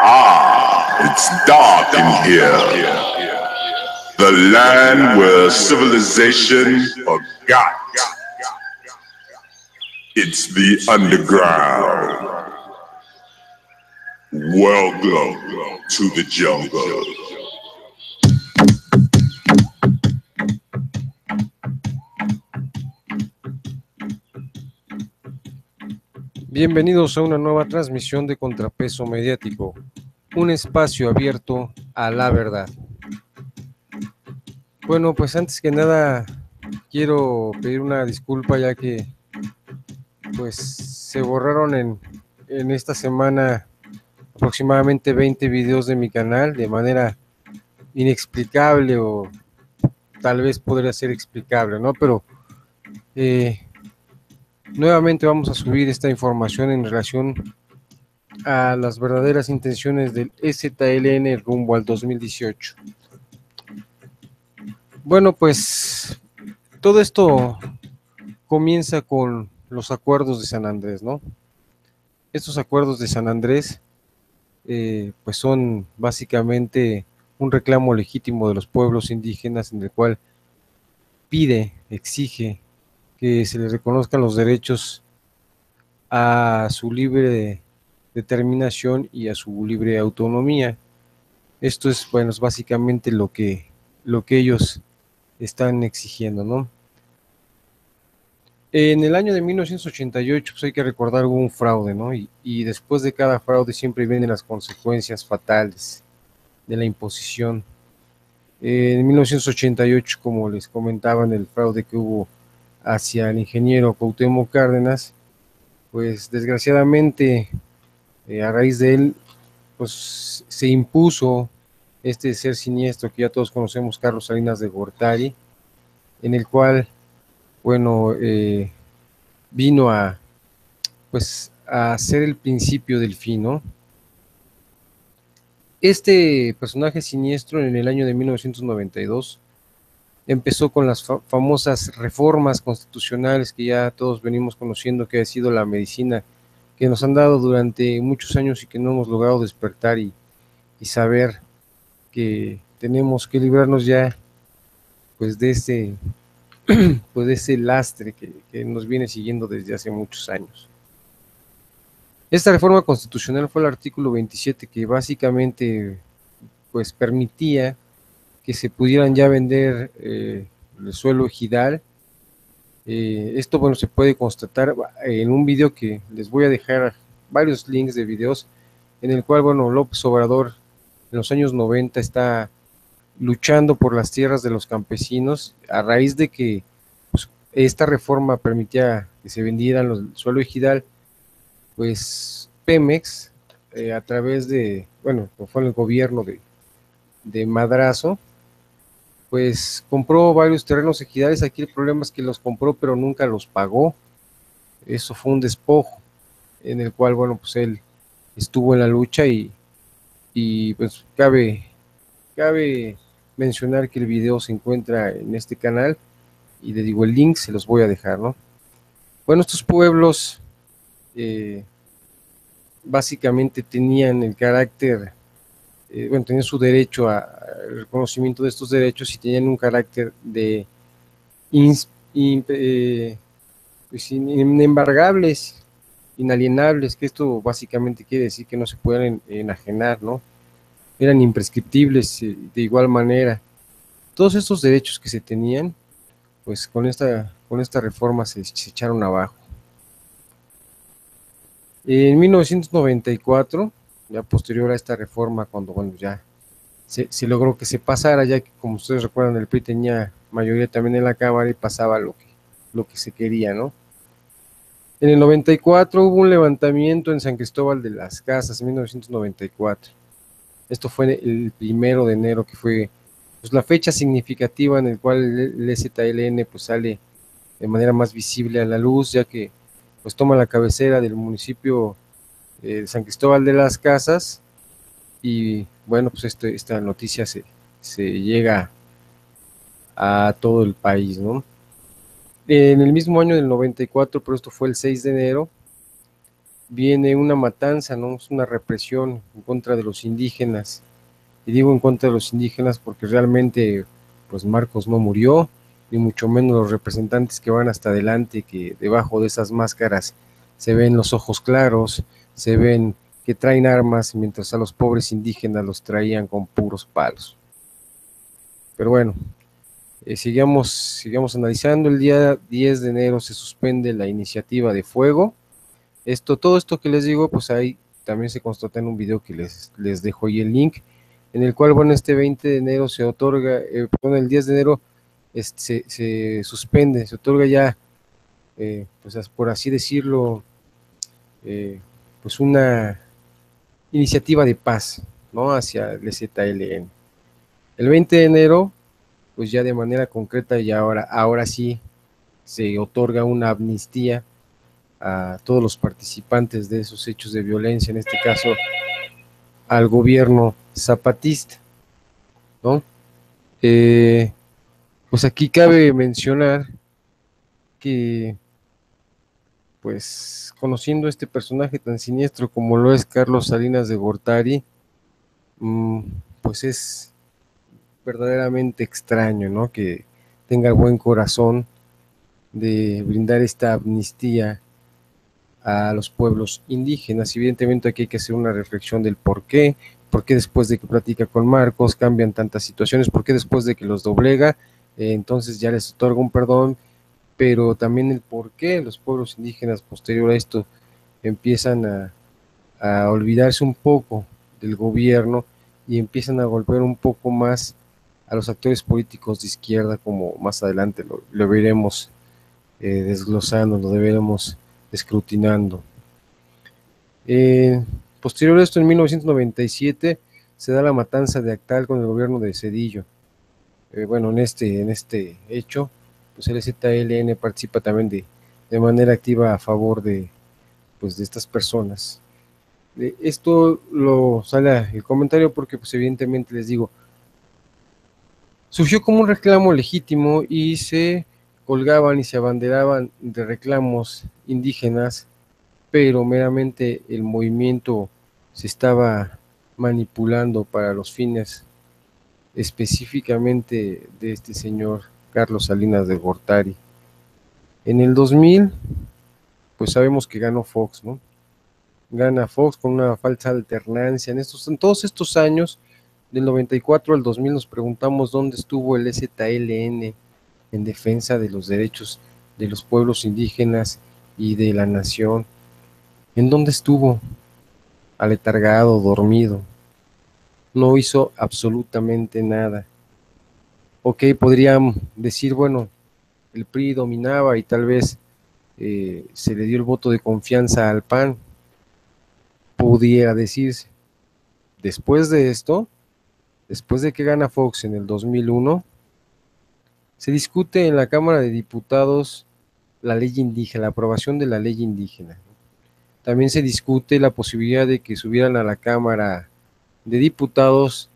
Ah, it's dark in here. The land where civilization forgot. It's the underground. Welcome to the jungle. Bienvenidos a una nueva transmisión de Contrapeso Mediático, un espacio abierto a la verdad. Bueno, pues antes que nada quiero pedir una disculpa ya que pues se borraron en, en esta semana aproximadamente 20 videos de mi canal de manera inexplicable o tal vez podría ser explicable, ¿no? Pero eh, nuevamente vamos a subir esta información en relación a las verdaderas intenciones del STLN rumbo al 2018. Bueno, pues todo esto comienza con los acuerdos de San Andrés, ¿no? Estos acuerdos de San Andrés, eh, pues son básicamente un reclamo legítimo de los pueblos indígenas en el cual pide, exige que se les reconozcan los derechos a su libre determinación y a su libre autonomía. Esto es, bueno, es básicamente lo que, lo que ellos están exigiendo, ¿no? En el año de 1988, pues hay que recordar, hubo un fraude, ¿no? Y, y después de cada fraude siempre vienen las consecuencias fatales de la imposición. En 1988, como les comentaba en el fraude que hubo hacia el ingeniero Cuauhtémoc Cárdenas, pues desgraciadamente eh, a raíz de él, pues se impuso este ser siniestro que ya todos conocemos, Carlos Salinas de Gortari, en el cual, bueno, eh, vino a, pues, a ser el principio del fin. Este personaje siniestro en el año de 1992 empezó con las fa famosas reformas constitucionales que ya todos venimos conociendo que ha sido la medicina que nos han dado durante muchos años y que no hemos logrado despertar y, y saber que tenemos que librarnos ya pues de ese pues de ese lastre que, que nos viene siguiendo desde hace muchos años. Esta reforma constitucional fue el artículo 27 que básicamente pues permitía que se pudieran ya vender eh, el suelo ejidal. Eh, esto, bueno, se puede constatar en un video que les voy a dejar varios links de videos en el cual, bueno, López Obrador en los años 90 está luchando por las tierras de los campesinos a raíz de que pues, esta reforma permitía que se vendieran los, el suelo ejidal pues Pemex, eh, a través de, bueno, fue el gobierno de, de Madrazo, pues compró varios terrenos ejidales. Aquí el problema es que los compró, pero nunca los pagó. Eso fue un despojo en el cual, bueno, pues él estuvo en la lucha y, y pues cabe, cabe mencionar que el video se encuentra en este canal y le digo el link, se los voy a dejar, ¿no? Bueno, estos pueblos eh, básicamente tenían el carácter, eh, bueno, tenían su derecho al reconocimiento de estos derechos y tenían un carácter de eh, pues inembargables, inalienables, que esto básicamente quiere decir que no se pueden enajenar, ¿no? Eran imprescriptibles eh, de igual manera. Todos estos derechos que se tenían, pues con esta, con esta reforma se echaron abajo. En 1994, ya posterior a esta reforma, cuando bueno, ya se, logró que se pasara, ya que como ustedes recuerdan, el PRI tenía mayoría también en la Cámara y pasaba lo que, lo que se quería, ¿no? En el 94 hubo un levantamiento en San Cristóbal de las Casas, en 1994. Esto fue el primero de enero, que fue pues, la fecha significativa en el cual el ZLN pues, sale de manera más visible a la luz, ya que pues toma la cabecera del municipio eh, San Cristóbal de las Casas y bueno, pues este, esta noticia se, se, llega a todo el país, ¿no? En el mismo año del 94, pero esto fue el 6 de enero, viene una matanza, ¿no? Es una represión en contra de los indígenas. Y digo en contra de los indígenas porque realmente, pues Marcos no murió, ni mucho menos los representantes que van hasta adelante, que debajo de esas máscaras se ven los ojos claros, se ven que traen armas, mientras a los pobres indígenas los traían con puros palos. Pero bueno, eh, sigamos, sigamos analizando. El día 10 de enero se suspende la iniciativa de fuego. Esto, todo esto que les digo, pues ahí también se constata en un video que les, les dejo ahí el link, en el cual, bueno, este 20 de enero se otorga, eh, perdón, el 10 de enero este, se, suspende, se otorga ya, eh, pues por así decirlo, eh, pues una iniciativa de paz, ¿no? Hacia el ZLN. El 20 de enero, pues ya de manera concreta y ahora, ahora sí se otorga una amnistía a todos los participantes de esos hechos de violencia, en este caso al gobierno zapatista, ¿no? Eh, pues aquí cabe mencionar que, pues, conociendo este personaje tan siniestro como lo es Carlos Salinas de Gortari, mm, pues es verdaderamente extraño, ¿no? Que tenga el buen corazón de brindar esta amnistía a los pueblos indígenas. Evidentemente aquí hay que hacer una reflexión del por qué, por qué después de que platica con Marcos cambian tantas situaciones, por qué después de que los doblega eh, entonces ya les otorga un perdón, pero también el por qué los pueblos indígenas posterior a esto empiezan a, olvidarse un poco del gobierno y empiezan a golpear un poco más a los actores políticos de izquierda, como más adelante lo, veremos eh, desglosando, lo veremos escrutinando. Eh, posterior a esto, en 1997, se da la matanza de Actal con el gobierno de Cedillo. Eh, bueno, en este, en este hecho, pues el ZLN participa también de, de manera activa a favor de, pues, de estas personas. esto lo sale el comentario porque, pues, evidentemente les digo, surgió como un reclamo legítimo y se colgaban y se abanderaban de reclamos indígenas, pero meramente el movimiento se estaba manipulando para los fines específicamente de este señor Carlos Salinas de Gortari. En el 2000, pues sabemos que ganó Fox, ¿no? Gana Fox con una falsa alternancia. En, estos, en todos estos años, del 94 al 2000, nos preguntamos dónde estuvo el ZLN en defensa de los derechos de los pueblos indígenas y de la nación. ¿En dónde estuvo? Aletargado, dormido no hizo absolutamente nada. Ok, podrían decir, bueno, el PRI dominaba y tal vez eh, se le dio el voto de confianza al PAN, pudiera decirse. Después de esto, después de que gana Fox en el 2001, se discute en la Cámara de Diputados la ley indígena, la aprobación de la ley indígena. También se discute la posibilidad de que subieran a la Cámara de diputados,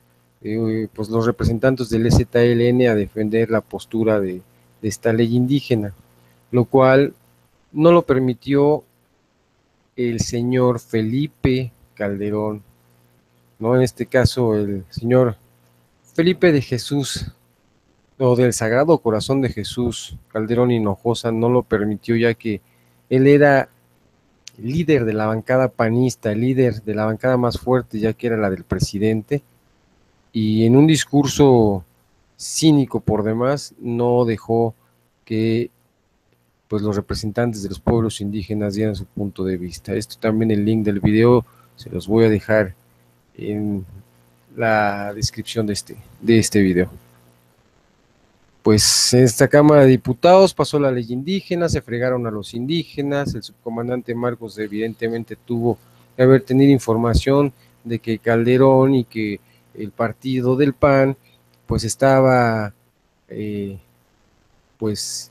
eh, pues los representantes del ZLN a defender la postura de, esta ley indígena, lo cual no lo permitió el señor Felipe Calderón, ¿no? En este caso, el señor Felipe de Jesús, o del Sagrado Corazón de Jesús, Calderón Hinojosa, no lo permitió, ya que él era líder de la bancada panista, líder de la bancada más fuerte, ya que era la del presidente, y en un discurso cínico por demás, no dejó que pues los representantes de los pueblos indígenas dieran su punto de vista. Esto también el link del video se los voy a dejar en la descripción de este, de este video pues en esta Cámara de Diputados pasó la ley indígena, se fregaron a los indígenas, el subcomandante Marcos evidentemente tuvo que haber tenido información de que Calderón y que el partido del PAN pues estaba eh, pues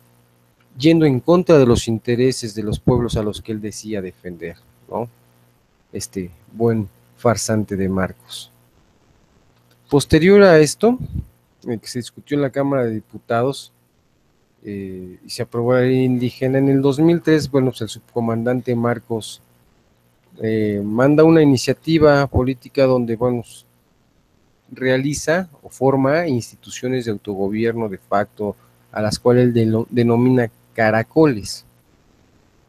yendo en contra de los intereses de los pueblos a los que él decía defender, ¿no? Este buen farsante de Marcos. Posterior a esto, que se discutió en la Cámara de Diputados eh, y se aprobó la ley indígena. En el 2003, bueno, pues el subcomandante Marcos eh, manda una iniciativa política donde, bueno, realiza o forma instituciones de autogobierno de facto a las cuales él denomina caracoles.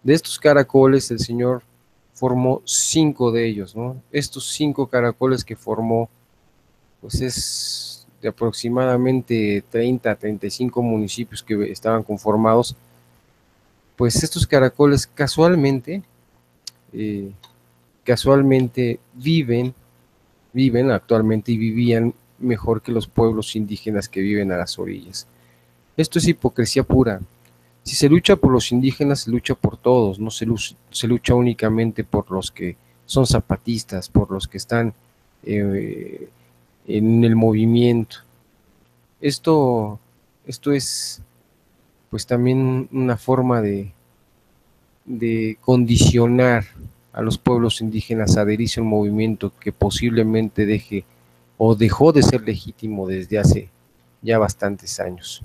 De estos caracoles el Señor formó cinco de ellos. Estos cinco caracoles que formó, pues es de aproximadamente 30 a 35 municipios que estaban conformados, pues estos caracoles casualmente, eh, casualmente viven viven actualmente y vivían mejor que los pueblos indígenas que viven a las orillas. Esto es hipocresía pura. Si se lucha por los indígenas, se lucha por todos, no se, lucha, únicamente por los que son zapatistas, por los que están eh, en el movimiento. Esto, esto es pues también una forma de, de condicionar a los pueblos indígenas adherirse a un movimiento que posiblemente deje o dejó de ser legítimo desde hace ya bastantes años.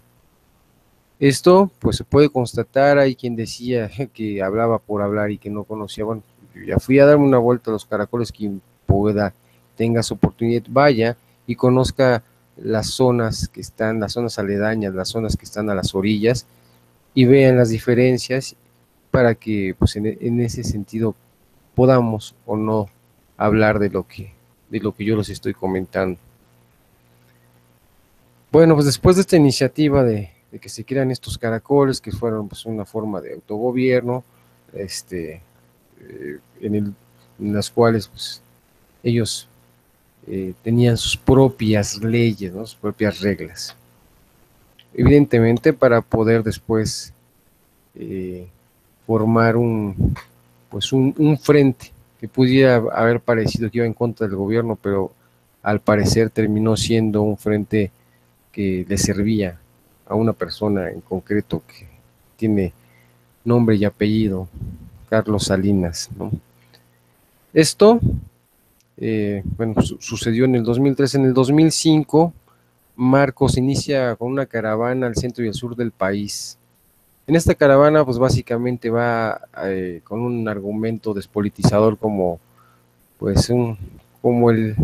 Esto pues se puede constatar, hay quien decía que hablaba por hablar y que no conocía, bueno, yo ya fui a darme una vuelta a los caracoles, quien pueda, tenga su oportunidad, vaya y conozca las zonas que están, las zonas aledañas, las zonas que están a las orillas y vean las diferencias para que pues en ese sentido podamos o no hablar de lo que, de lo que yo les estoy comentando. Bueno, pues después de esta iniciativa de, que se crean estos caracoles, que fueron pues, una forma de autogobierno, este, eh, en, las cuales pues, ellos eh, tenían sus propias leyes, sus propias reglas. Evidentemente para poder después eh, formar un, pues un, frente que pudiera haber parecido que iba en contra del gobierno, pero al parecer terminó siendo un frente que le servía a una persona en concreto que tiene nombre y apellido, Carlos Salinas. Esto, eh, bueno, sucedió en el 2003. En el 2005, Marcos inicia con una caravana al centro y al sur del país en esta caravana, pues básicamente va eh, con un argumento despolitizador como, pues, un, como el,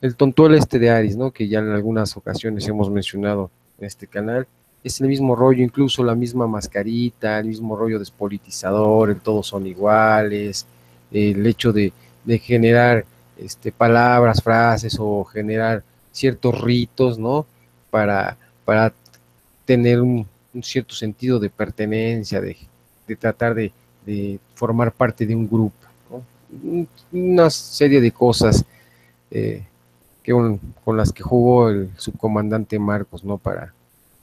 el tontuel este de Aris, ¿no? Que ya en algunas ocasiones hemos mencionado en este canal. Es el mismo rollo, incluso la misma mascarita, el mismo rollo despolitizador, el todos son iguales, el hecho de, de generar este, palabras, frases o generar ciertos ritos, ¿no? Para, para tener un, un cierto sentido de pertenencia, de, tratar de, formar parte de un grupo. Una serie de cosas eh, que con las que jugó el subcomandante Marcos, ¿no? Para,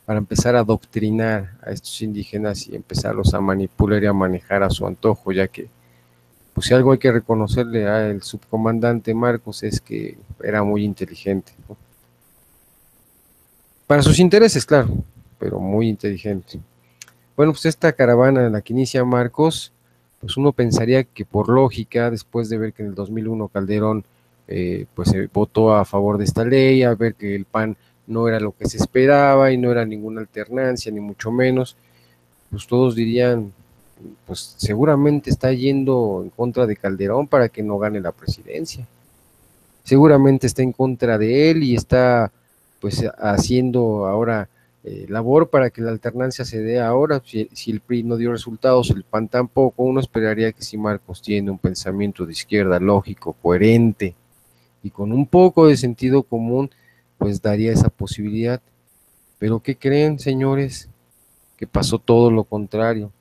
para empezar a adoctrinar a estos indígenas y empezarlos a manipular y a manejar a su antojo, ya que, pues si algo hay que reconocerle al subcomandante Marcos es que era muy inteligente. Para sus intereses, claro, pero muy inteligente. Bueno, pues esta caravana en la que inicia Marcos, pues uno pensaría que por lógica, después de ver que en el 2001 Calderón eh, pues votó a favor de esta ley, a ver que el PAN no era lo que se esperaba y no era ninguna alternancia, ni mucho menos, pues todos dirían, pues seguramente está yendo en contra de Calderón para que no gane la presidencia. Seguramente está en contra de él y está pues haciendo ahora eh, labor para que la alternancia se dé ahora. Si, el PRI no dio resultados, el PAN tampoco, uno esperaría que si Marcos tiene un pensamiento de izquierda lógico, coherente y con un poco de sentido común, pues daría esa posibilidad. Pero ¿qué creen, señores? Que pasó todo lo contrario.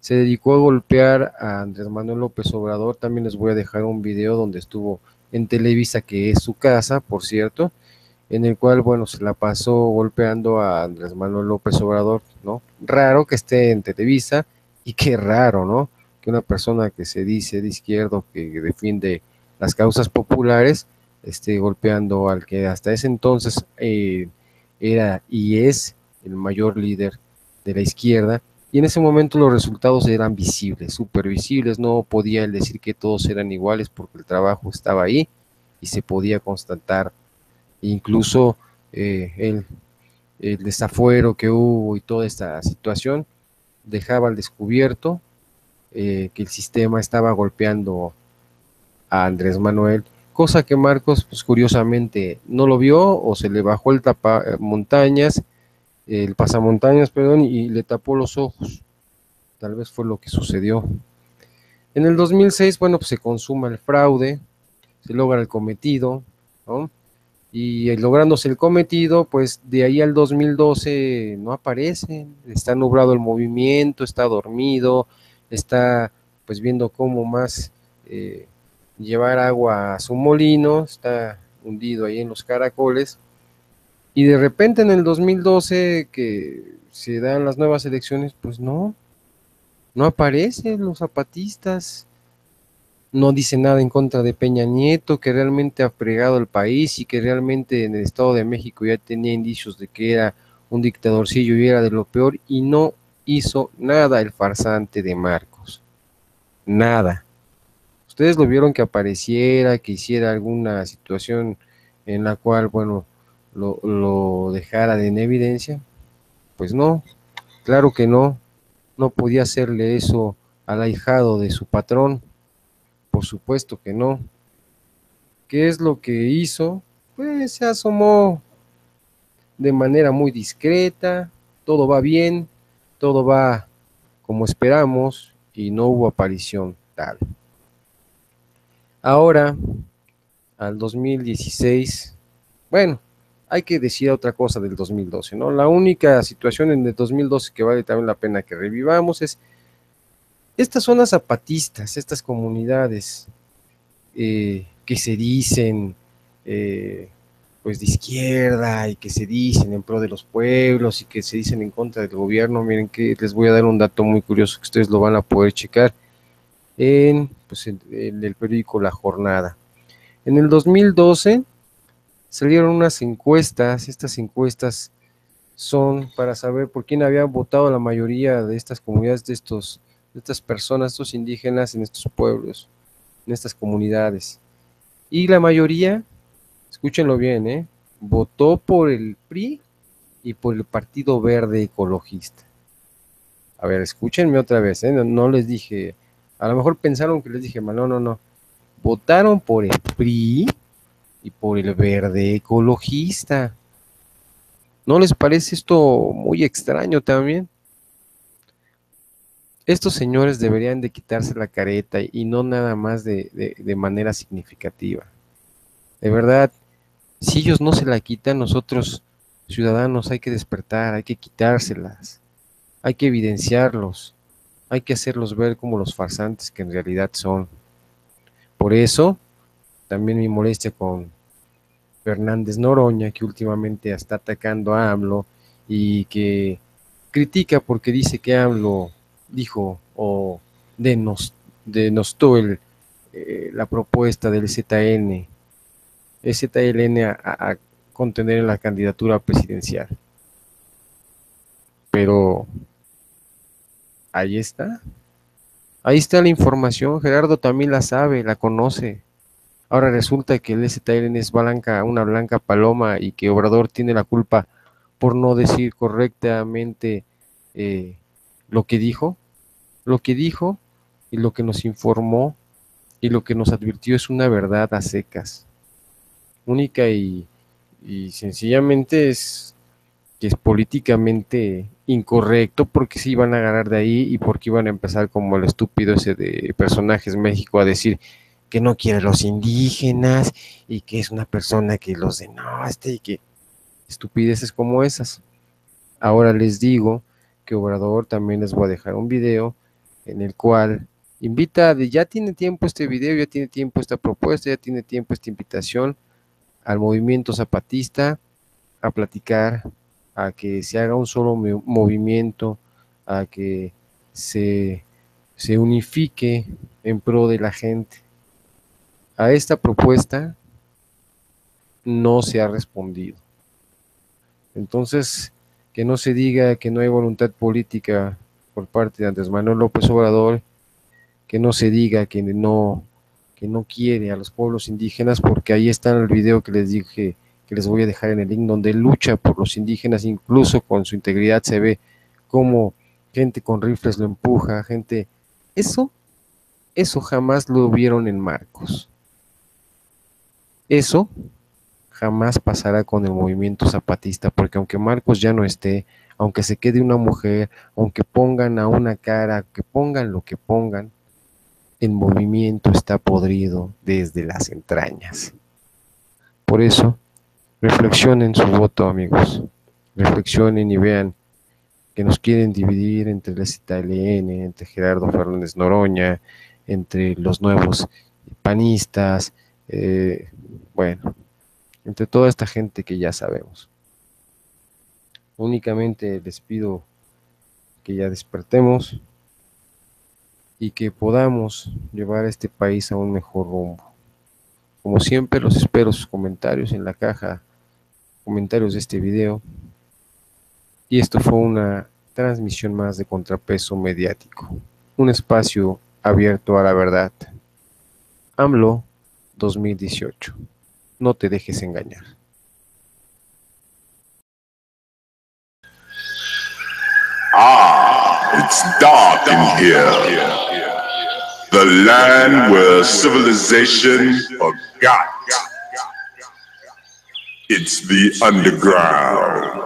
Se dedicó a golpear a Andrés Manuel López Obrador. También les voy a dejar un video donde estuvo en Televisa, que es su casa, por cierto, en el cual, bueno, se la pasó golpeando a Andrés Manuel López Obrador, ¿no? Raro que esté en Televisa y qué raro, ¿no? Que una persona que se dice de izquierdo, que defiende las causas populares, esté golpeando al que hasta ese entonces eh, era y es el mayor líder de la izquierda. Y en ese momento los resultados eran visibles, súper visibles, no podía decir que todos eran iguales porque el trabajo estaba ahí y se podía constatar incluso eh, el, desafuero que hubo y toda esta situación dejaba al descubierto eh, que el sistema estaba golpeando a Andrés Manuel, cosa que Marcos, pues curiosamente, no lo vio o se le bajó el tapa eh, montañas, el pasamontañas, perdón, y le tapó los ojos. Tal vez fue lo que sucedió. En el 2006, bueno, pues se consuma el fraude, se logra el cometido, ¿no? Y lográndose el cometido, pues de ahí al 2012 no aparece, está nublado el movimiento, está dormido, está pues viendo cómo más eh, llevar agua a su molino, está hundido ahí en los caracoles. Y de repente en el 2012 que se dan las nuevas elecciones, pues no, no aparecen los zapatistas, no dice nada en contra de Peña Nieto, que realmente ha fregado el país y que realmente en el Estado de México ya tenía indicios de que era un dictadorcillo y era de lo peor y no hizo nada el farsante de Marcos. Nada. Ustedes lo vieron que apareciera, que hiciera alguna situación en la cual, bueno, lo, lo dejara en evidencia. Pues no, claro que no. No podía hacerle eso al ahijado de su patrón. Por supuesto que no. ¿Qué es lo que hizo? Pues se asomó de manera muy discreta, todo va bien, todo va como esperamos y no hubo aparición tal. Ahora, al 2016, bueno, hay que decir otra cosa del 2012, ¿no? La única situación en el 2012 que vale también la pena que revivamos es estas zonas zapatistas, estas comunidades eh, que se dicen eh, pues de izquierda y que se dicen en pro de los pueblos y que se dicen en contra del gobierno, miren que les voy a dar un dato muy curioso que ustedes lo van a poder checar en, pues, en, el periódico La Jornada. En el 2012 salieron unas encuestas, estas encuestas son para saber por quién había votado la mayoría de estas comunidades, de estos de estas personas, estos indígenas en estos pueblos, en estas comunidades. Y la mayoría, escúchenlo bien, ¿eh? votó por el PRI y por el Partido Verde Ecologista. A ver, escúchenme otra vez, ¿eh? no, no, les dije, a lo mejor pensaron que les dije mal, no, no, no. Votaron por el PRI y por el Verde Ecologista. ¿No les parece esto muy extraño también? Estos señores deberían de quitarse la careta y no nada más de, de, manera significativa. De verdad, si ellos no se la quitan, nosotros ciudadanos hay que despertar, hay que quitárselas, hay que evidenciarlos, hay que hacerlos ver como los farsantes que en realidad son. Por eso, también mi molestia con Fernández Noroña, que últimamente está atacando a AMLO y que critica porque dice que AMLO dijo o denos, denostó el, eh, la propuesta del ZN, ZLN a, a, contener la candidatura presidencial. Pero ahí está. Ahí está la información. Gerardo también la sabe, la conoce. Ahora resulta que el ZLN es blanca, una blanca paloma y que Obrador tiene la culpa por no decir correctamente eh, lo que dijo. Lo que dijo y lo que nos informó y lo que nos advirtió es una verdad a secas. Única y, y sencillamente es que es políticamente incorrecto porque se iban a agarrar de ahí y porque iban a empezar como el estúpido ese de personajes México a decir que no quiere a los indígenas y que es una persona que los denoste y que estupideces como esas. Ahora les digo que Obrador también les voy a dejar un video en el cual invita, de, ya tiene tiempo este video, ya tiene tiempo esta propuesta, ya tiene tiempo esta invitación al movimiento zapatista a platicar, a que se haga un solo movimiento, a que se, se unifique en pro de la gente. A esta propuesta no se ha respondido. Entonces, que no se diga que no hay voluntad política por parte de Andrés Manuel López Obrador, que no se diga que no, que no quiere a los pueblos indígenas, porque ahí está el video que les dije que les voy a dejar en el link, donde lucha por los indígenas, incluso con su integridad se ve como gente con rifles lo empuja, gente Eso, eso jamás lo vieron en Marcos. Eso jamás pasará con el movimiento zapatista, porque aunque Marcos ya no esté, aunque se quede una mujer, aunque pongan a una cara, que pongan lo que pongan, el movimiento está podrido desde las entrañas. Por eso, reflexionen su voto, amigos. Reflexionen y vean que nos quieren dividir entre la ZLN, entre Gerardo Fernández Noroña, entre los nuevos panistas, eh, bueno, entre toda esta gente que ya sabemos. Únicamente les pido que ya despertemos y que podamos llevar a este país a un mejor rumbo. Como siempre, los espero sus comentarios en la caja, comentarios de este video. Y esto fue una transmisión más de contrapeso mediático, un espacio abierto a la verdad. AMLO 2018. No te dejes engañar. It's dark in here. The land where civilization forgot. It's the underground.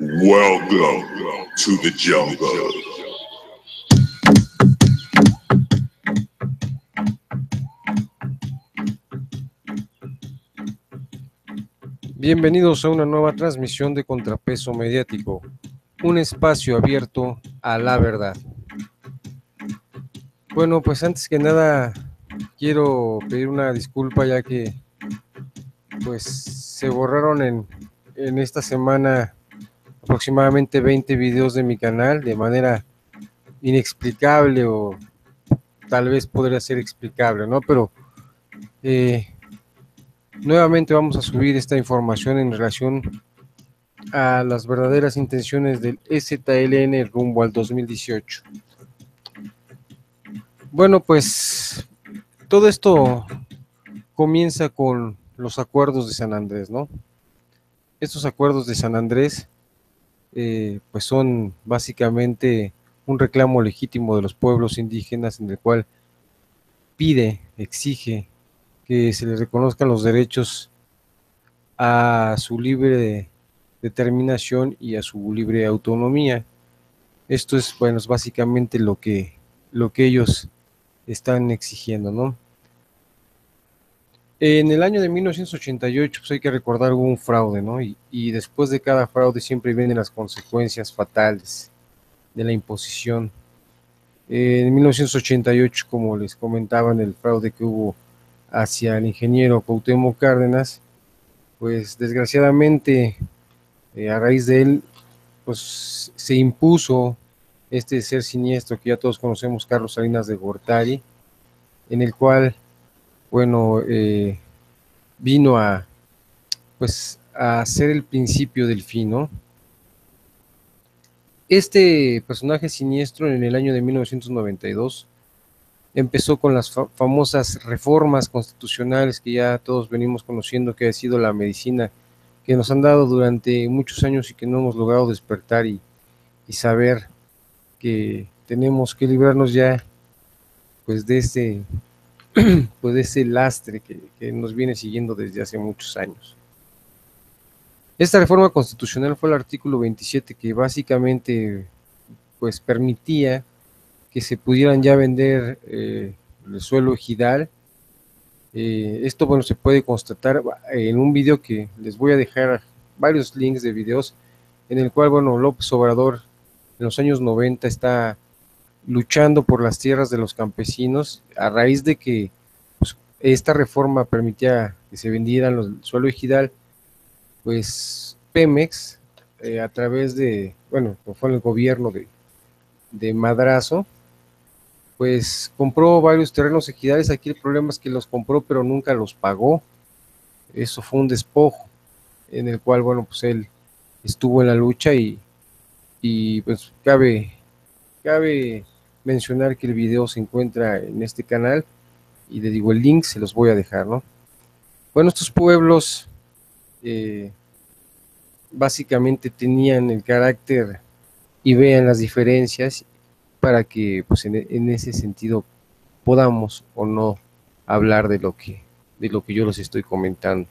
Welcome to the jungle. Bienvenidos a una nueva transmisión de Contrapeso Mediático, un espacio abierto a la verdad. Bueno, pues antes que nada quiero pedir una disculpa ya que pues se borraron en, en esta semana aproximadamente 20 videos de mi canal de manera inexplicable o tal vez podría ser explicable, ¿no? Pero eh, nuevamente vamos a subir esta información en relación a las verdaderas intenciones del STLN rumbo al 2018. Bueno, pues todo esto comienza con los acuerdos de San Andrés, ¿no? Estos acuerdos de San Andrés, eh, pues son básicamente un reclamo legítimo de los pueblos indígenas en el cual pide, exige que se les reconozcan los derechos a su libre determinación y a su libre autonomía. Esto es, bueno, es básicamente lo que, lo que ellos están exigiendo, ¿no? En el año de 1988, pues hay que recordar, hubo un fraude, ¿no? Y, y, después de cada fraude siempre vienen las consecuencias fatales de la imposición. en 1988, como les comentaba en el fraude que hubo hacia el ingeniero Cuauhtémoc Cárdenas, pues desgraciadamente eh, a raíz de él, pues se impuso este ser siniestro que ya todos conocemos, Carlos Salinas de Gortari, en el cual, bueno, eh, vino a, pues, a ser el principio del fin, ¿no? Este personaje siniestro en el año de 1992 empezó con las fa famosas reformas constitucionales que ya todos venimos conociendo, que ha sido la medicina que nos han dado durante muchos años y que no hemos logrado despertar y, saber que tenemos que librarnos ya pues de ese pues de ese lastre que, que, nos viene siguiendo desde hace muchos años. Esta reforma constitucional fue el artículo 27 que básicamente pues permitía que se pudieran ya vender eh, el suelo ejidal. Eh, esto, bueno, se puede constatar en un video que les voy a dejar varios links de videos en el cual, bueno, López Obrador en los años 90 está luchando por las tierras de los campesinos a raíz de que pues, esta reforma permitía que se vendieran el suelo ejidal, pues Pemex, eh, a través de, bueno, fue el gobierno de Madrazo, pues compró varios terrenos ejidales. Aquí el problema es que los compró, pero nunca los pagó. Eso fue un despojo en el cual, bueno, pues él estuvo en la lucha y, y pues cabe, cabe mencionar que el video se encuentra en este canal y le digo el link, se los voy a dejar, ¿no? Bueno, estos pueblos eh, básicamente tenían el carácter y vean las diferencias para que pues en, en ese sentido podamos o no hablar de lo que de lo que yo les estoy comentando.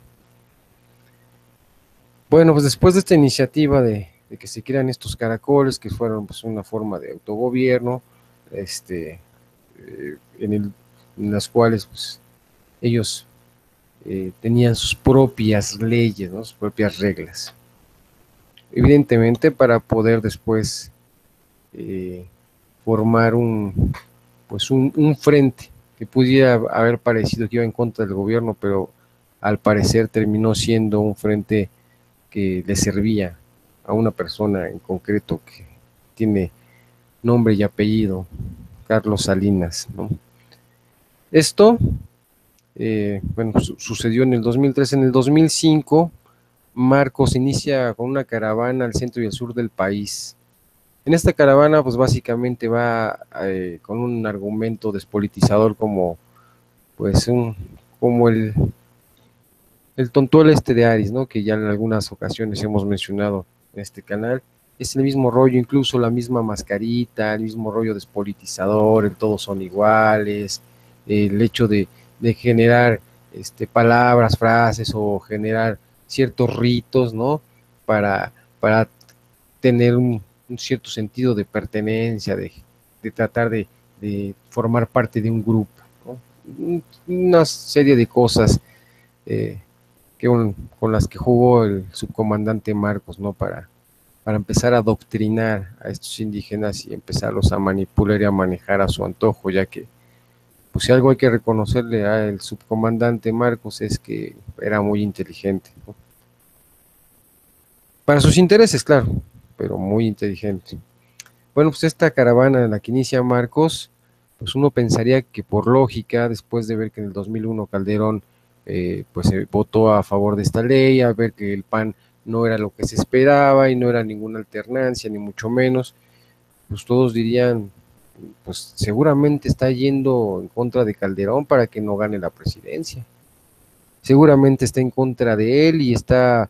Bueno, pues después de esta iniciativa de, que se crean estos caracoles, que fueron pues una forma de autogobierno, este, eh, en, las cuales pues, ellos eh, tenían sus propias leyes, sus propias reglas. Evidentemente para poder después eh, formar un, pues un, un frente que pudiera haber parecido que iba en contra del gobierno, pero al parecer terminó siendo un frente que le servía a una persona en concreto que tiene nombre y apellido, Carlos Salinas. Esto, eh, bueno, sucedió en el 2003. En el 2005, Marcos inicia con una caravana al centro y al sur del país. En esta caravana, pues básicamente va eh, con un argumento despolitizador como, pues, un, como el el tontuel este de Aris, ¿no? Que ya en algunas ocasiones hemos mencionado en este canal. Es el mismo rollo, incluso la misma mascarita, el mismo rollo despolitizador, el todos son iguales, el hecho de, generar este, palabras, frases o generar ciertos ritos, ¿no? Para, para tener un, cierto sentido de pertenencia, de, tratar de, formar parte de un grupo, Una serie de cosas eh, que con las que jugó el subcomandante Marcos, ¿no? Para, para empezar a adoctrinar a estos indígenas y empezarlos a manipular y a manejar a su antojo, ya que, pues si algo hay que reconocerle al subcomandante Marcos es que era muy inteligente, Para sus intereses, claro, pero muy inteligente. Bueno, pues esta caravana en la que inicia Marcos, pues uno pensaría que por lógica, después de ver que en el 2001 Calderón eh, pues se votó a favor de esta ley, a ver que el PAN no era lo que se esperaba y no era ninguna alternancia, ni mucho menos, pues todos dirían, pues seguramente está yendo en contra de Calderón para que no gane la presidencia. Seguramente está en contra de él y está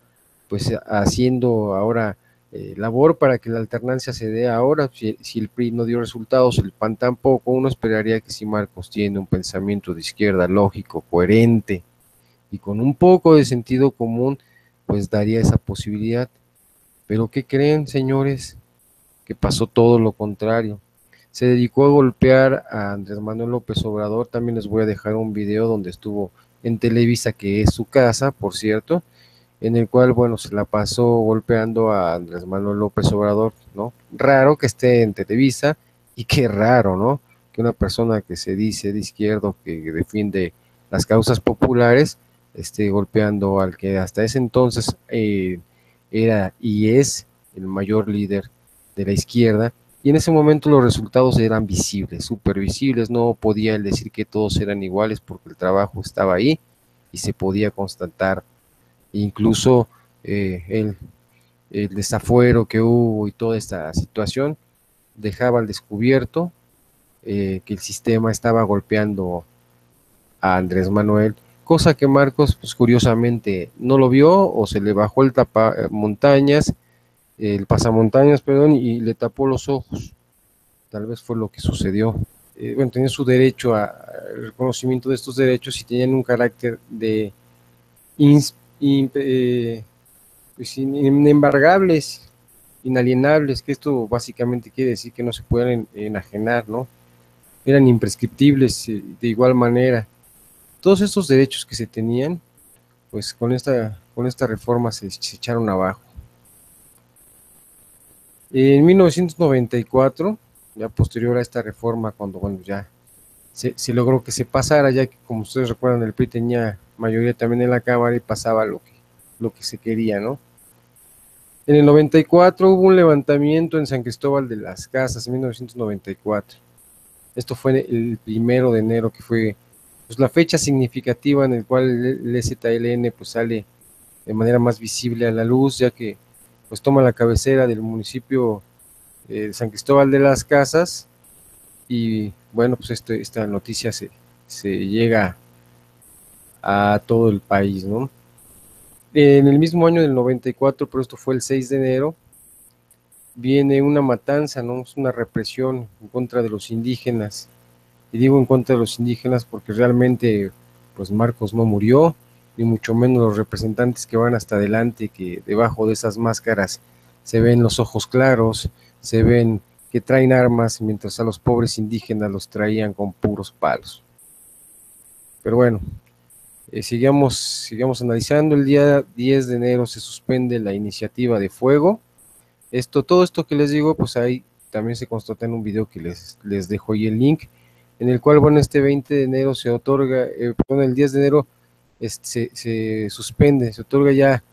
pues haciendo ahora eh, labor para que la alternancia se dé ahora. Si, si, el PRI no dio resultados, el PAN tampoco, uno esperaría que si Marcos tiene un pensamiento de izquierda lógico, coherente, y con un poco de sentido común, pues daría esa posibilidad. Pero ¿qué creen, señores? Que pasó todo lo contrario. Se dedicó a golpear a Andrés Manuel López Obrador. También les voy a dejar un video donde estuvo en Televisa, que es su casa, por cierto, en el cual, bueno, se la pasó golpeando a Andrés Manuel López Obrador, ¿no? Raro que esté en Televisa y qué raro, ¿no? Que una persona que se dice de izquierdo, que defiende las causas populares, esté golpeando al que hasta ese entonces eh, era y es el mayor líder de la izquierda. Y en ese momento los resultados eran visibles, súper visibles, no podía decir que todos eran iguales porque el trabajo estaba ahí y se podía constatar. Incluso eh, el, desafuero que hubo y toda esta situación dejaba al descubierto eh, que el sistema estaba golpeando a Andrés Manuel cosa que Marcos, pues curiosamente, no lo vio o se le bajó el tapa eh, montañas, el pasamontañas, perdón, y le tapó los ojos. Tal vez fue lo que sucedió. Bueno, tenían su derecho al reconocimiento de estos derechos y tenían un carácter de eh, pues, inembargables, inalienables, que esto básicamente quiere decir que no se pueden enajenar, ¿no? Eran imprescriptibles de igual manera todos estos derechos que se tenían, pues con esta, con esta reforma se, echaron abajo. En 1994, ya posterior a esta reforma, cuando bueno, ya se, logró que se pasara, ya que como ustedes recuerdan, el PRI tenía mayoría también en la Cámara y pasaba lo que, lo que se quería, ¿no? En el 94 hubo un levantamiento en San Cristóbal de las Casas, en 1994. Esto fue el primero de enero, que fue pues, la fecha significativa en el cual el ZLN pues sale de manera más visible a la luz, ya que pues toma la cabecera del municipio eh, de San Cristóbal de las Casas y bueno, pues este, esta noticia se, se llega a todo el país, ¿no? En el mismo año del 94, pero esto fue el 6 de enero, viene una matanza, ¿no? Es una represión en contra de los indígenas. Y digo en contra de los indígenas porque realmente, pues Marcos no murió, ni mucho menos los representantes que van hasta adelante, que debajo de esas máscaras se ven los ojos claros, se ven que traen armas, mientras a los pobres indígenas los traían con puros palos. Pero bueno, eh, sigamos, sigamos analizando. El día 10 de enero se suspende la iniciativa de fuego. Esto, todo esto que les digo, pues ahí también se constata en un video que les, les dejo ahí el link, en el cual, bueno, este 20 de enero se otorga, eh, el 10 de enero este, se, suspende, se otorga ya,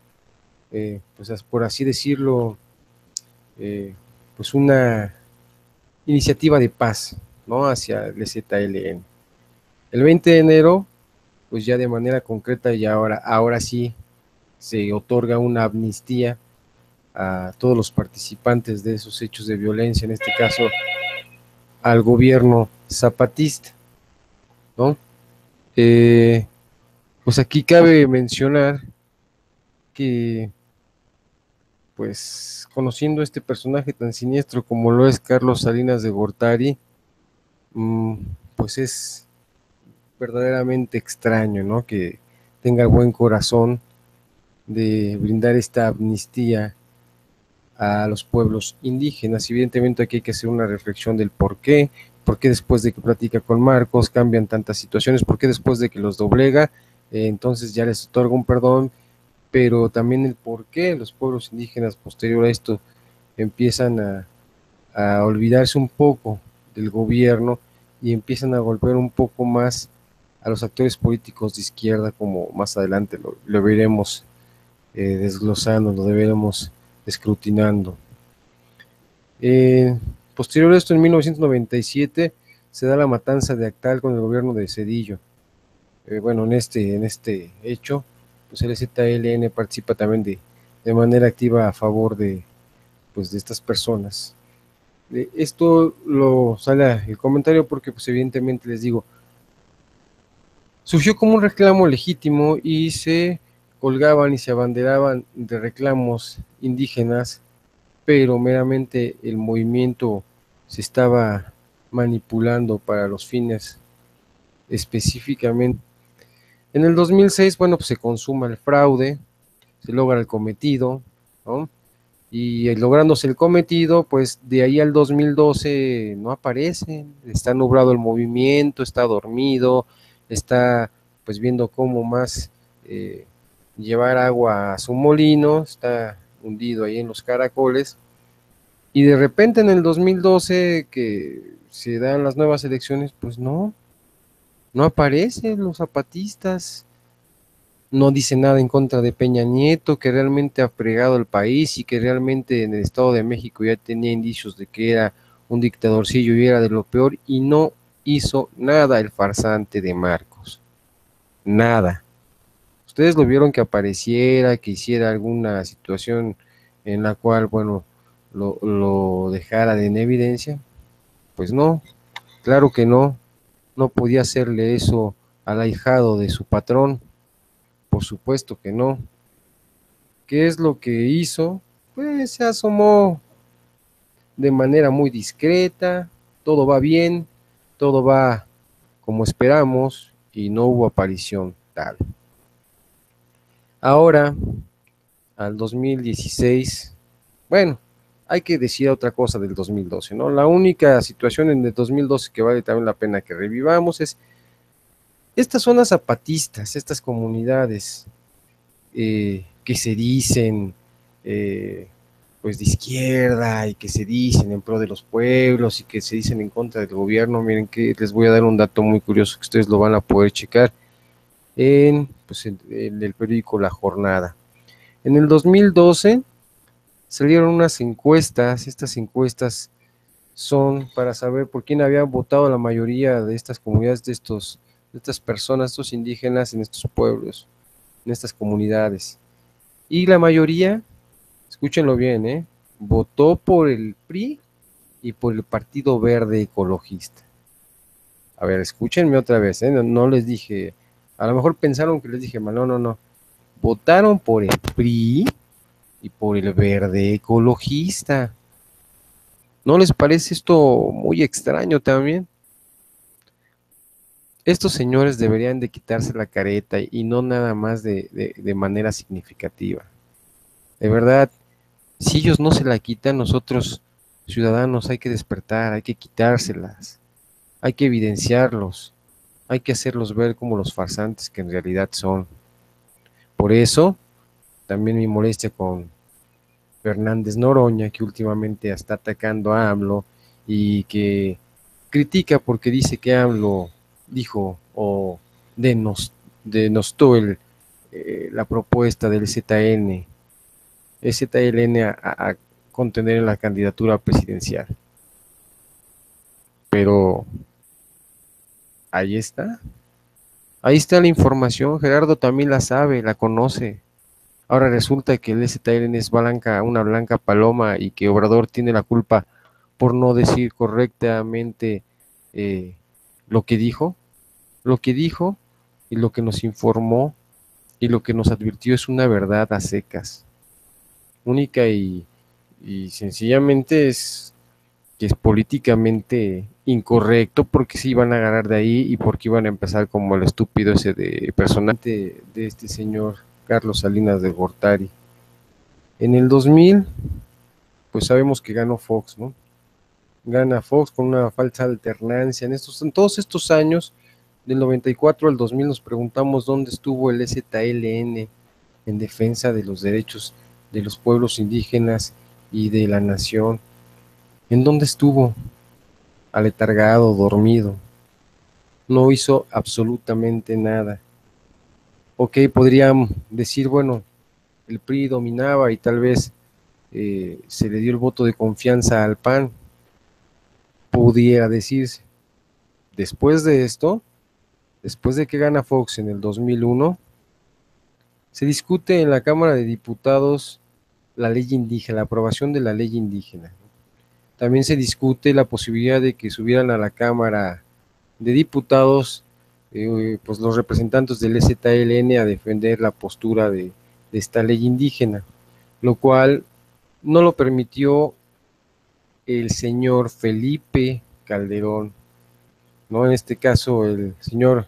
eh, pues por así decirlo, eh, pues una iniciativa de paz, ¿no? Hacia el ZLN. El 20 de enero, pues ya de manera concreta y ahora, ahora sí se otorga una amnistía a todos los participantes de esos hechos de violencia, en este caso al gobierno zapatista, ¿no? Eh, pues aquí cabe mencionar que, pues, conociendo este personaje tan siniestro como lo es Carlos Salinas de Gortari, mm, pues es verdaderamente extraño, ¿no? Que tenga el buen corazón de brindar esta amnistía a los pueblos indígenas. Evidentemente aquí hay que hacer una reflexión del por qué, por qué después de que platica con Marcos cambian tantas situaciones, por qué después de que los doblega eh, entonces ya les otorga un perdón, pero también el por qué los pueblos indígenas posterior a esto empiezan a, olvidarse un poco del gobierno y empiezan a golpear un poco más a los actores políticos de izquierda, como más adelante lo, veremos eh, desglosando, lo deberemos escrutinando. Eh, posterior a esto, en 1997, se da la matanza de Actal con el gobierno de Cedillo. Eh, bueno, en este, en este hecho, pues el ZLN participa también de, de manera activa a favor de, pues, de estas personas. esto lo sale el comentario porque, pues, evidentemente les digo, surgió como un reclamo legítimo y se colgaban y se abanderaban de reclamos indígenas, pero meramente el movimiento se estaba manipulando para los fines específicamente en el 2006, bueno, pues se consuma el fraude, se logra el cometido. Y lográndose el cometido, pues de ahí al 2012 no aparece, está nublado el movimiento, está dormido, está pues viendo cómo más eh, llevar agua a su molino, está hundido ahí en los caracoles. Y de repente en el 2012 que se dan las nuevas elecciones, pues no, no aparecen los zapatistas, no dice nada en contra de Peña Nieto, que realmente ha fregado el país y que realmente en el Estado de México ya tenía indicios de que era un dictadorcillo y era de lo peor, y no hizo nada el farsante de Marcos. Nada. Ustedes lo vieron que apareciera, que hiciera alguna situación en la cual, bueno, lo, dejara en evidencia. Pues no, claro que no no podía hacerle eso al ahijado de su patrón. Por supuesto que no. ¿Qué es lo que hizo? Pues se asomó de manera muy discreta, todo va bien, todo va como esperamos y no hubo aparición tal. Ahora, al 2016, bueno, hay que decir otra cosa del 2012, ¿no? La única situación en el 2012 que vale también la pena que revivamos es estas zonas zapatistas, estas comunidades eh, que se dicen eh, pues de izquierda y que se dicen en pro de los pueblos y que se dicen en contra del gobierno. Miren que les voy a dar un dato muy curioso que ustedes lo van a poder checar en, pues, en el periódico La Jornada. En el 2012 salieron unas encuestas, estas encuestas son para saber por quién había votado la mayoría de estas comunidades, de, estos, de estas personas, estos indígenas en estos pueblos, en estas comunidades. Y la mayoría, escúchenlo bien, ¿eh? votó por el PRI y por el Partido Verde Ecologista. A ver, escúchenme otra vez, ¿eh? no, les dije, a lo mejor pensaron que les dije mal, no, no, no. Votaron por el PRI y por el verde ecologista. ¿No les parece esto muy extraño también? Estos señores deberían de quitarse la careta y no nada más de, de manera significativa. De verdad, si ellos no se la quitan, nosotros ciudadanos hay que despertar, hay que quitárselas, hay que evidenciarlos, hay que hacerlos ver como los farsantes que en realidad son. Por eso, también mi molestia con Fernández Noroña, que últimamente está atacando a AMLO y que critica porque dice que AMLO dijo o denostó el, eh, la propuesta del ZN, ZLN a, a contener la candidatura presidencial. Pero ahí está. Ahí está la información. Gerardo también la sabe, la conoce. Ahora resulta que el STLN es blanca, una blanca paloma y que Obrador tiene la culpa por no decir correctamente eh, lo que dijo. Lo que dijo y lo que nos informó y lo que nos advirtió es una verdad a secas. Única y, y sencillamente es que es políticamente incorrecto porque se iban a agarrar de ahí y porque iban a empezar como el estúpido ese de personaje de este señor Carlos Salinas de Gortari. En el 2000, pues sabemos que ganó Fox, ¿no? Gana Fox con una falsa alternancia. En, estos, en todos estos años, del 94 al 2000, nos preguntamos dónde estuvo el ZLN en defensa de los derechos de los pueblos indígenas y de la nación. ¿En dónde estuvo? Aletargado, dormido. No hizo absolutamente nada ok, podrían decir, bueno, el PRI dominaba y tal vez eh, se le dio el voto de confianza al PAN, pudiera decirse. Después de esto, después de que gana Fox en el 2001, se discute en la Cámara de Diputados la ley indígena, la aprobación de la ley indígena. También se discute la posibilidad de que subieran a la Cámara de Diputados eh, pues los representantes del ZLN a defender la postura de, esta ley indígena, lo cual no lo permitió el señor Felipe Calderón, ¿no? En este caso, el señor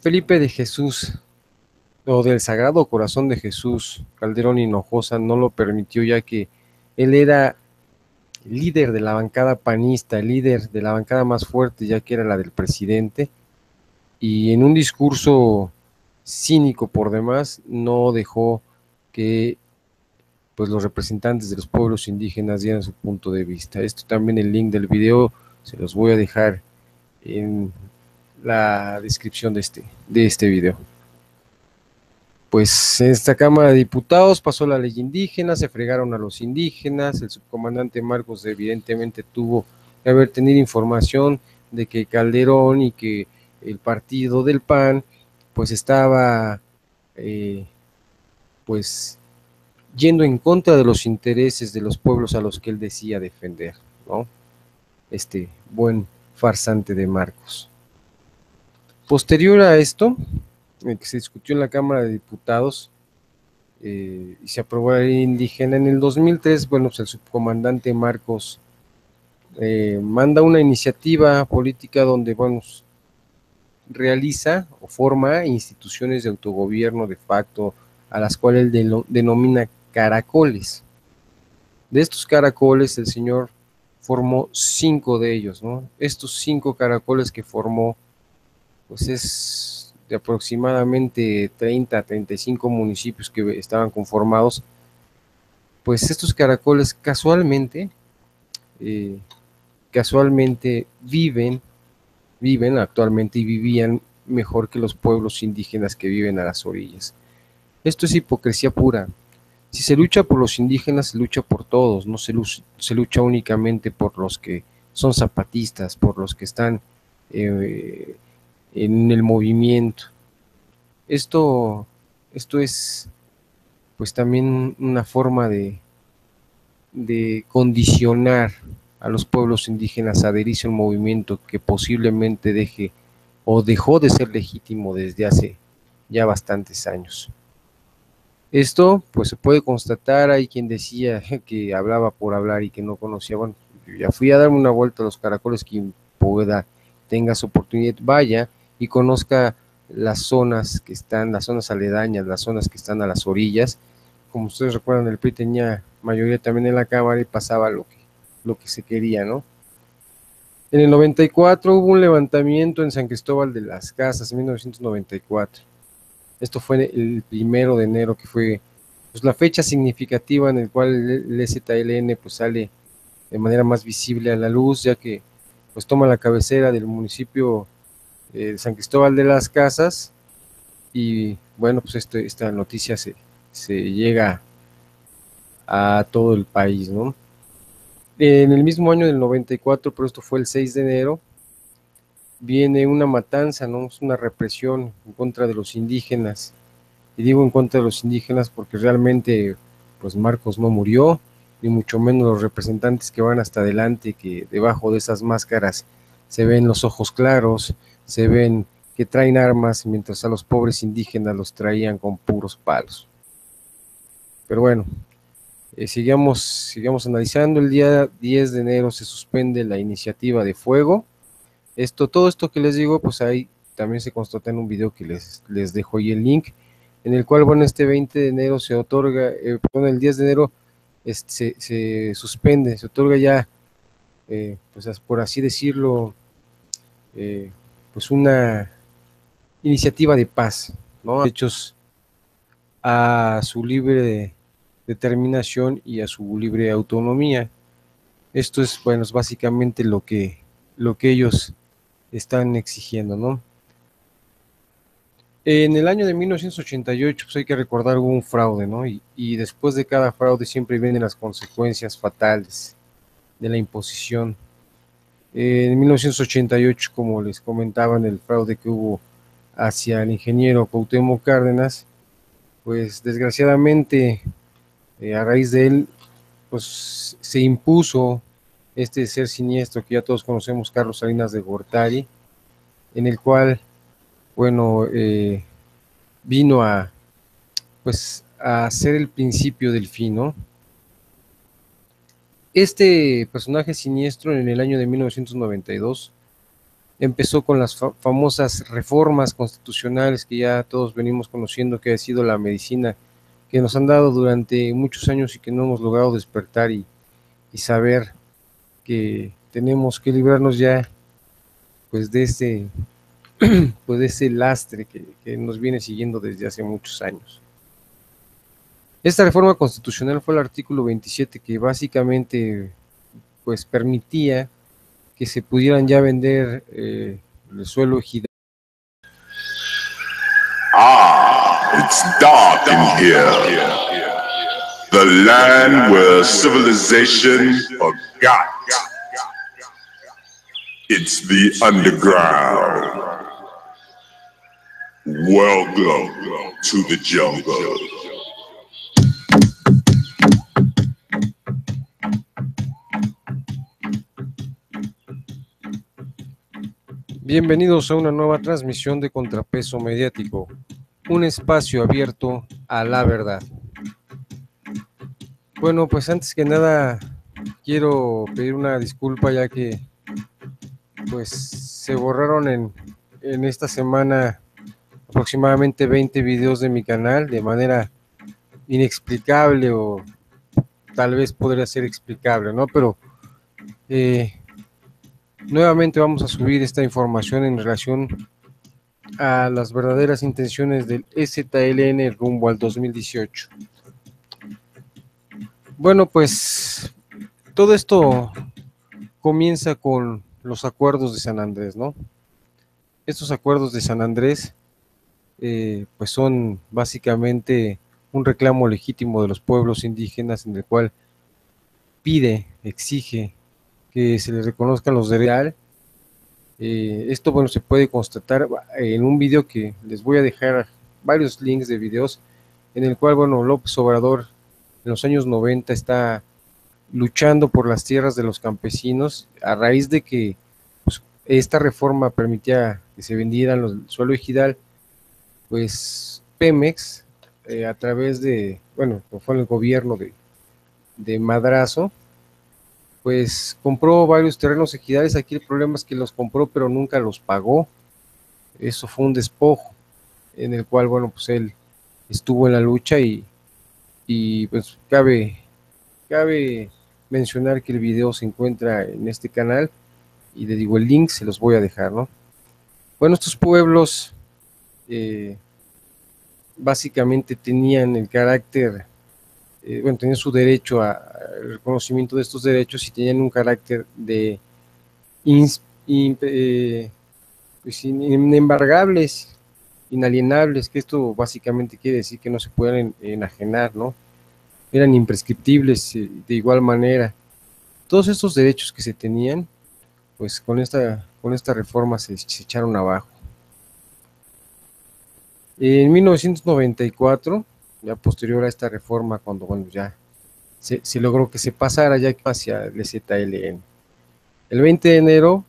Felipe de Jesús, o del Sagrado Corazón de Jesús, Calderón Hinojosa, no lo permitió ya que él era líder de la bancada panista, líder de la bancada más fuerte, ya que era la del presidente, y en un discurso cínico por demás no dejó que pues los representantes de los pueblos indígenas dieran su punto de vista. Esto también el link del video se los voy a dejar en la descripción de este, de este video. Pues en esta Cámara de Diputados pasó la ley indígena, se fregaron a los indígenas, el subcomandante Marcos evidentemente tuvo que haber tenido información de que Calderón y que el partido del PAN pues estaba eh, pues yendo en contra de los intereses de los pueblos a los que él decía defender, ¿no? Este buen farsante de Marcos. Posterior a esto, que se discutió en la Cámara de Diputados eh, y se aprobó la ley indígena en el 2003, bueno, pues el subcomandante Marcos eh, manda una iniciativa política donde, bueno, realiza o forma instituciones de autogobierno de facto a las cuales él denomina caracoles. De estos caracoles el Señor formó cinco de ellos, ¿no? Estos cinco caracoles que formó, pues es de aproximadamente 30 a 35 municipios que estaban conformados, pues estos caracoles casualmente, eh, casualmente viven viven actualmente y vivían mejor que los pueblos indígenas que viven a las orillas. Esto es hipocresía pura. Si se lucha por los indígenas, se lucha por todos, no se, lucha, únicamente por los que son zapatistas, por los que están eh, en el movimiento. Esto, esto es pues también una forma de, de condicionar a los pueblos indígenas a adherirse a un movimiento que posiblemente deje o dejó de ser legítimo desde hace ya bastantes años. Esto pues se puede constatar, hay quien decía que hablaba por hablar y que no conocía, bueno, ya fui a darme una vuelta a los caracoles, quien pueda, tenga su oportunidad, vaya y conozca las zonas que están, las zonas aledañas, las zonas que están a las orillas. Como ustedes recuerdan, el PRI tenía mayoría también en la Cámara y pasaba lo que, lo que se quería, ¿no? En el 94 hubo un levantamiento en San Cristóbal de las Casas, en 1994. Esto fue el primero de enero, que fue pues, la fecha significativa en el cual el ZLN pues, sale de manera más visible a la luz, ya que pues toma la cabecera del municipio eh, San Cristóbal de las Casas y bueno, pues este, esta noticia se, se llega a todo el país, ¿no? En el mismo año del 94, pero esto fue el 6 de enero, viene una matanza, ¿no? Es una represión en contra de los indígenas. Y digo en contra de los indígenas porque realmente, pues Marcos no murió, ni mucho menos los representantes que van hasta adelante, que debajo de esas máscaras se ven los ojos claros, se ven que traen armas, mientras a los pobres indígenas los traían con puros palos. Pero bueno, eh, sigamos, sigamos analizando. El día 10 de enero se suspende la iniciativa de fuego. Esto, todo esto que les digo, pues ahí también se constata en un video que les, les dejo ahí el link, en el cual, bueno, este 20 de enero se otorga, eh, perdón, el 10 de enero este, se, suspende, se otorga ya, eh, pues por así decirlo, pues una iniciativa de paz, ¿no? Hechos a su libre determinación y a su libre autonomía. Esto es, bueno, es básicamente lo que, lo que ellos están exigiendo, ¿no? En el año de 1988, pues hay que recordar, un fraude, ¿no? Y, y, después de cada fraude siempre vienen las consecuencias fatales de la imposición. En 1988, como les comentaba en el fraude que hubo hacia el ingeniero Cuauhtémoc Cárdenas, pues desgraciadamente eh, a raíz de él, pues se impuso este ser siniestro que ya todos conocemos, Carlos Salinas de Gortari, en el cual, bueno, eh, vino a, pues, a ser el principio del fin, ¿no? Este personaje siniestro en el año de 1992 empezó con las famosas reformas constitucionales que ya todos venimos conociendo, que ha sido la medicina que nos han dado durante muchos años y que no hemos logrado despertar y, saber que tenemos que librarnos ya pues de ese pues de ese lastre que, nos viene siguiendo desde hace muchos años. Esta reforma constitucional fue el artículo 27 que básicamente pues permitía que se pudieran ya vender eh, el suelo ejidal. Ah, it's dark in here. The land where civilization forgot. It's the underground. Welcome to the jungle. Bienvenidos a una nueva transmisión de Contrapeso Mediático, un espacio abierto a la verdad. Bueno, pues antes que nada quiero pedir una disculpa ya que pues se borraron en, en esta semana aproximadamente 20 videos de mi canal de manera inexplicable o tal vez podría ser explicable, ¿no? Pero eh, Nuevamente vamos a subir esta información en relación a las verdaderas intenciones del STLN rumbo al 2018. Bueno, pues todo esto comienza con los acuerdos de San Andrés, ¿no? Estos acuerdos de San Andrés, eh, pues son básicamente un reclamo legítimo de los pueblos indígenas en el cual pide, exige que se les reconozcan los derechos. Eh, esto, bueno, se puede constatar en un video que les voy a dejar varios links de videos en el cual, bueno, López Obrador en los años 90 está luchando por las tierras de los campesinos a raíz de que pues, esta reforma permitía que se vendieran los suelo ejidal, pues Pemex, eh, a través de, bueno, fue el gobierno de, de Madrazo, pues compró varios terrenos ejidales. Aquí el problema es que los compró, pero nunca los pagó. Eso fue un despojo en el cual, bueno, pues él estuvo en la lucha y, y pues cabe, cabe mencionar que el video se encuentra en este canal y le digo el link, se los voy a dejar, ¿no? Bueno, estos pueblos eh, básicamente tenían el carácter, eh, bueno, tenían su derecho al reconocimiento de estos derechos y tenían un carácter de eh, pues, inembargables, inalienables, que esto básicamente quiere decir que no se pueden enajenar, ¿no? Eran imprescriptibles de igual manera. Todos estos derechos que se tenían pues con esta, con esta reforma se, echaron abajo. En 1994, ya posterior a esta reforma, cuando bueno, ya se, logró que se pasara ya hacia el ZLN. El 20 de enero,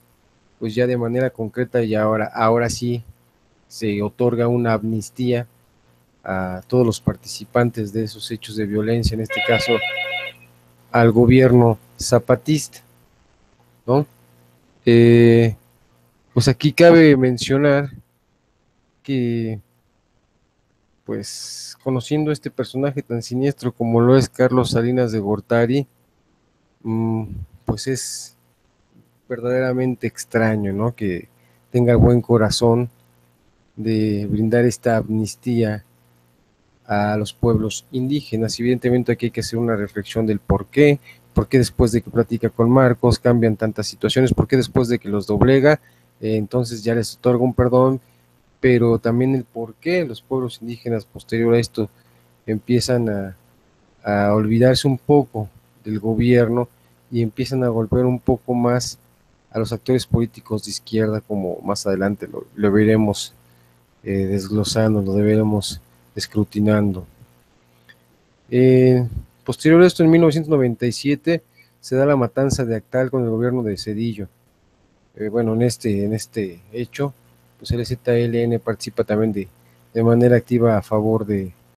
pues ya de manera concreta y ahora, ahora sí se otorga una amnistía a todos los participantes de esos hechos de violencia, en este caso al gobierno zapatista, ¿no? Eh, pues aquí cabe mencionar que, pues, conociendo este personaje tan siniestro como lo es Carlos Salinas de Gortari, mm, pues es verdaderamente extraño, ¿no? Que tenga el buen corazón de brindar esta amnistía a los pueblos indígenas. Evidentemente aquí hay que hacer una reflexión del por qué, por qué después de que platica con Marcos cambian tantas situaciones, por qué después de que los doblega, eh, entonces ya les otorga un perdón, pero también el por qué los pueblos indígenas posterior a esto empiezan a, olvidarse un poco del gobierno y empiezan a golpear un poco más a los actores políticos de izquierda, como más adelante lo, veremos eh, desglosando, lo veremos escrutinando. Eh, Posterior a esto, en 1997, se da la matanza de Actal con el gobierno de Cedillo. Eh, bueno, en este, en este hecho, pues el participa también de, de manera activa a favor de,